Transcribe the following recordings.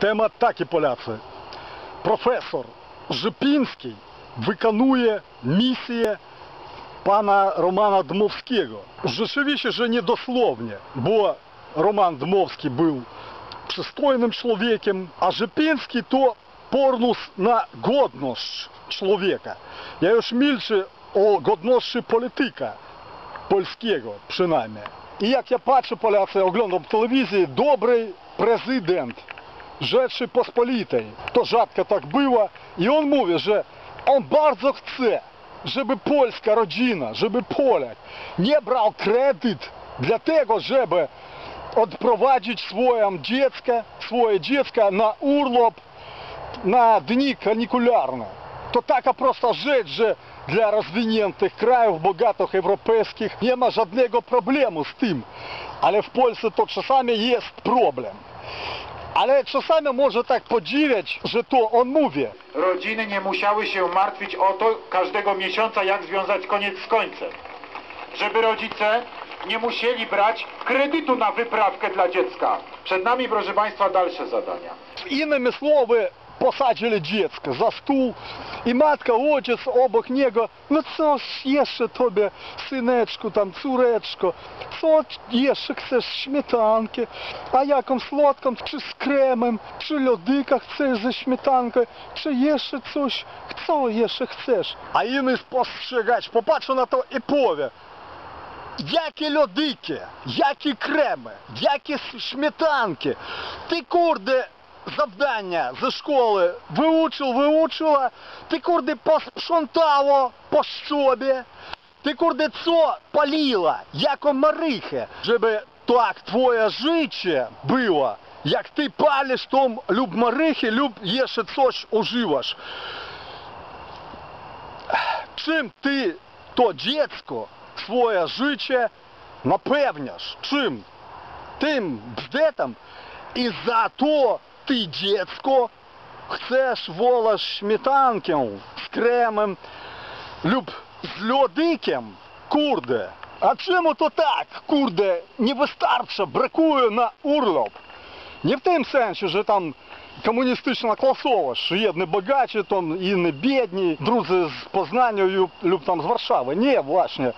Temat taki, Polacy. Profesor Żypiński wykonuje misję pana Romana Dmowskiego. Rzeczywiście, że niedosłownie, bo Roman Dmowski był przystojnym człowiekiem, a Żypiński to pornus na godność człowieka. Ja już milczę o godności polityka polskiego przynajmniej. I jak ja patrzę, Polacy, oglądam telewizję, dobry prezydent Rzeczypospolitej. To rzadko tak było. I on mówi, że on bardzo chce, żeby polska rodzina, żeby Polak nie brał kredyt dlatego, żeby odprowadzić swoje dziecko, swoje dziecko na urlop na dni kanikularne. To taka prosta rzecz, że dla rozwiniętych krajów, bogatych europejskich nie ma żadnego problemu z tym. Ale w Polsce to czasami jest problem. Ale czasami może tak podziwiać, że to on mówi. Rodziny nie musiały się martwić o to każdego miesiąca, jak związać koniec z końcem. Żeby rodzice nie musieli brać kredytu na wyprawkę dla dziecka. Przed nami, proszę Państwa, dalsze zadania. Innymi słowy, posadzili dziecko za stół i matka, ojciec obok niego, no co jeszcze tobie, syneczku, tam, córeczko, co jeszcze chcesz, śmietankę, a jaką słodką, czy z kremem, czy lodyka chcesz ze śmietanką, czy jeszcze coś, co jeszcze chcesz? A inny spostrzegać, popatrzy na to i powie, Jakie lodyki, jakie kremy, jakie śmietanki. Ty kurde завдання зі школи виучив, виучила, ти курди пошонтало по щобі, ти курди цо паліла, як омарихи, щоб так твоє життя було, як ти палиш том люб марихи, люб єше цоч оживаш. Чим ти то дєцько своє життя напевняш? Чим? Тим бздетом і за то ти, дєцько, Chcesz wola śmietankę z kremem lub z lodykiem? Kurde, a czemu to tak, kurde, nie wystarcza, brakuje na urlop? Nie w tym sensie, że tam komunistyczna klasowa, що jedni багачі, там інні бідні, друзі з Познання люб там з Варшави. Ні, власне.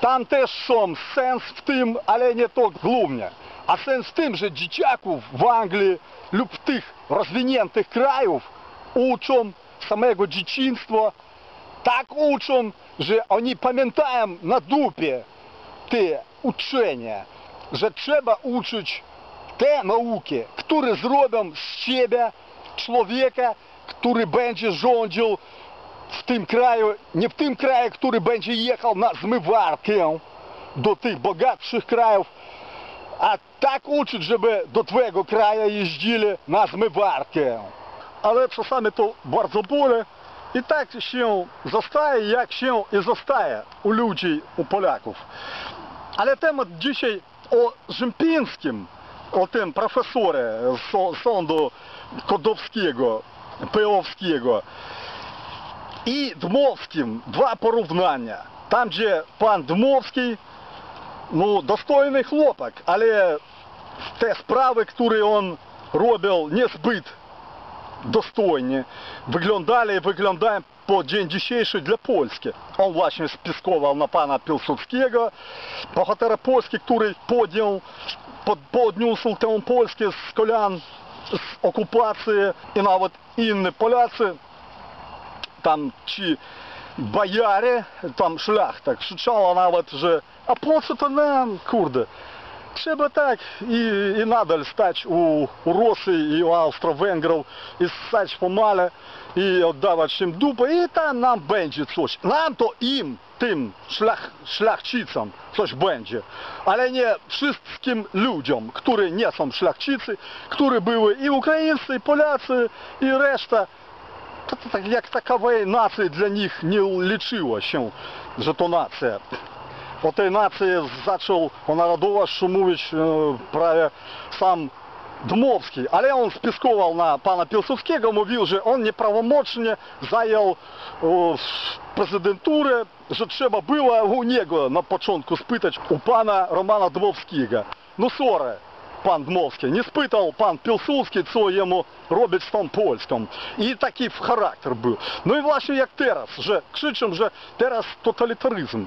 Там теж сом сенс в тим, але не то глумня. A sens w tym, że dzieciaków w Anglii lub tych rozwiniętych krajów uczą samego dzieciństwa, tak uczą, że oni pamiętają na dupie te uczenia, że trzeba uczyć te nauki, które zrobią z ciebie człowieka, który będzie rządził w tym kraju, nie w tym kraju, który będzie jechał na zmywarkę do tych bogatszych krajów, a tak uczyć, żeby do twojego kraju jeździli na zmywarkę. Ale czasami to bardzo boli i tak się zostaje, jak się i zostaje u ludzi, u Polaków. Ale temat dzisiaj o Rzympińskim, o tym profesorze z sądu Kodowskiego, Pełowskiego i Dmowskim. Dwa porównania. Tam, gdzie pan Dmowski ну, достойный хлопок, але те справи, которые он робил, не сбыт достойні. Виглядали і виглядаємо по день дійсейший для Польськи. Он власне списковал на пана Пілсудського, богатера Польськи, який поднял, под, поднюсил тему Польськи з колян, з окупації, і навіть інші поляці tam ci бояре, там шляхта, кrzyczała nawet, że a po co to nam, kurde, trzeba tak i, i nadal stać u, u Rosji i u Austro-Węgrów i stać pomale i oddawać im dupę i tam nam będzie coś. Nam to im, tym szlach, szlachcicom coś będzie, ale nie wszystkim ludziom, którzy nie są szlachcicy, które były i Ukraińcy, i Polacy, i reszta як такової нації для них не лічила, чим жетонація. От і нації зачав Онародова Шумович е, праве сам Дмовський. але він спіскував на пана Пілсовського, мовив, що він неправомочно заял э, президентуры, что треба було у него на початку спытать у пана Романа Дмовського. Ну, ссора пан Дмовський не спитав пан Пілсувський, це йому робить з робітством польським. І такий характер був. Ну і власне як терас, вже, кшичим вже терас тоталітаризм.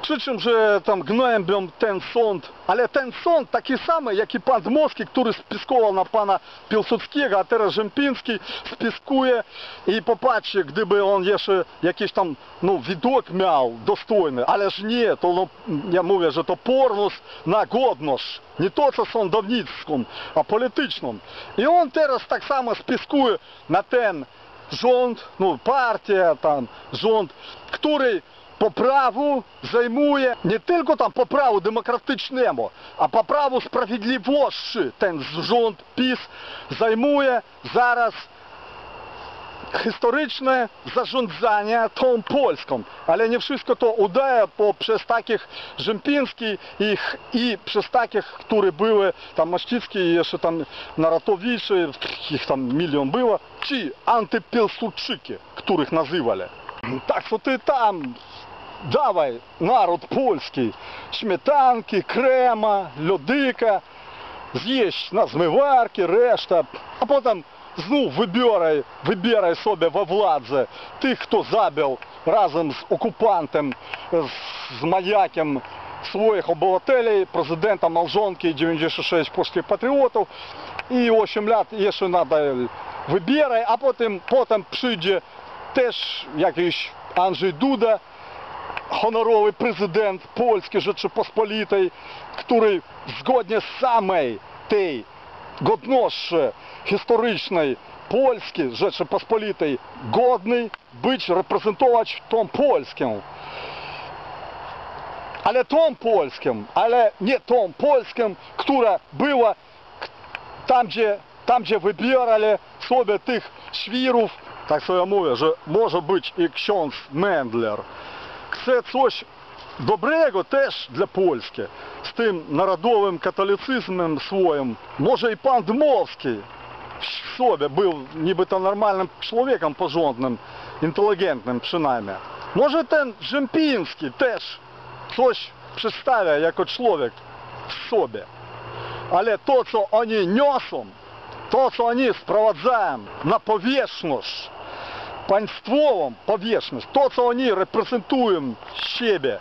Totalitaryzm. Krzyczą, że tam gnębią ten sąd, ale ten sąd taki sam, jak i pan Dmowski, który spiskował na pana Piłsudskiego, a teraz Rzępiński spiskuje i popatrzcie, gdyby on jeszcze jakiś tam, no, widok miał dostojny, ależ nie, to no, ja mówię, że to pornos na godność, nie to co sądownictwą, a polityczną. I on teraz tak samo spiskuje na ten rząd, no partia tam, rząd, który demokratycznemu, a po prawu sprawiedliwości ten rząd PiS zajmuje zaraz historyczne zarządzanie tą Polską, ale nie wszystko to udaje poprzez takich Rzępiński i, i przez takich, które były tam Maszczycki i jeszcze tam Naratowiczy, ich tam milion było, ci antypilsudczyki, których nazywali. Tak, co ty tam Dawaj, naród polski, śmietanki, krema, lodyka, zjeść na zmywарки, решта, а потім знов вибирай, вибирай собі во владze тих, хто забив разом з окупантом, з, маяком своїх обивателей, президента Малжонки 96 польських патріотів, і 8 лет ще треба вибирай, а потім, потім прийде теж якийсь Анджей Дуда, honorowy prezydent Polski Rzeczypospolitej, który zgodnie z samej tej godności historycznej Polski Rzeczypospolitej godny być, reprezentować tą Polskę. Ale tą Polską, ale nie tą Polską, która była tam, gdzie, tam, gdzie wybierali sobie tych świrów. Tak sobie mówię, że może być i ksiądz Mendler. це щось доброго теж для Польщі, з тим народовим католицизмом своїм. Може і пан Дмовський в собі був нібито нормальним чоловіком пожонтним, інтелігентним принаймні. Може ten Жемпінський теж щось представляє як чоловік в собі. Але то, що вони несуть, то, що вони спровадзають на поверхність, państwową powierzchność, to co oni reprezentują siebie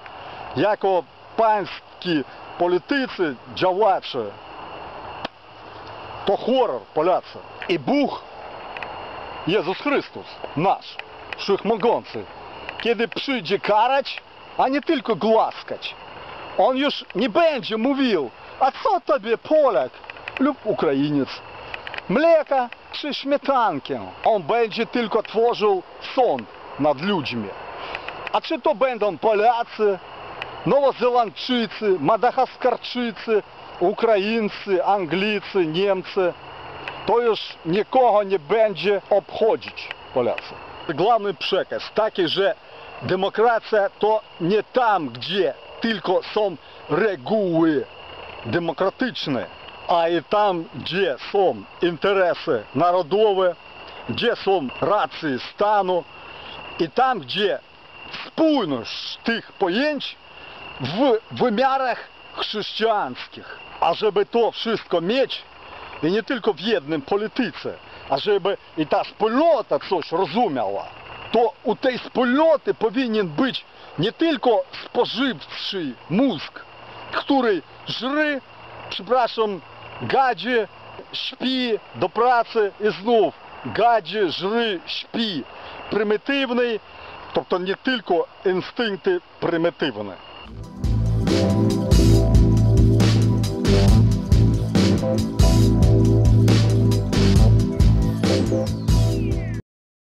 jako pańscy politycy, działacze, to horror Polacy. I Bóg, Jezus Chrystus, nasz, wszechmogący, kiedy przyjdzie karać, a nie tylko głaskać, On już nie będzie mówił, a co tobie Polak lub Ukrainiec, mleka czy śmietankę. On będzie tylko tworzył sąd nad ludźmi. A czy to będą Polacy, Nowozelandczycy, Madagaskarczycy, Ukraińcy, Anglicy, Niemcy, to już nikogo nie będzie obchodzić Polacy. Główny przekaz taki, że demokracja to nie tam, gdzie tylko są reguły demokratyczne, а і там, де сом інтереси народові, де сом рації стану, і там, де спільність тих поєнч в вимірах християнських. А щоб то все меч, і не тільки в єдним політиці, а щоб і та спільнота щось розуміла, то у тій спільноти повинен бути не тільки споживший мозг, який жри, припрашам, Гаджі, шпі, до праці і знов. Гаджі, жри, шпі. Примітивний, тобто не тільки інстинкти примітивні.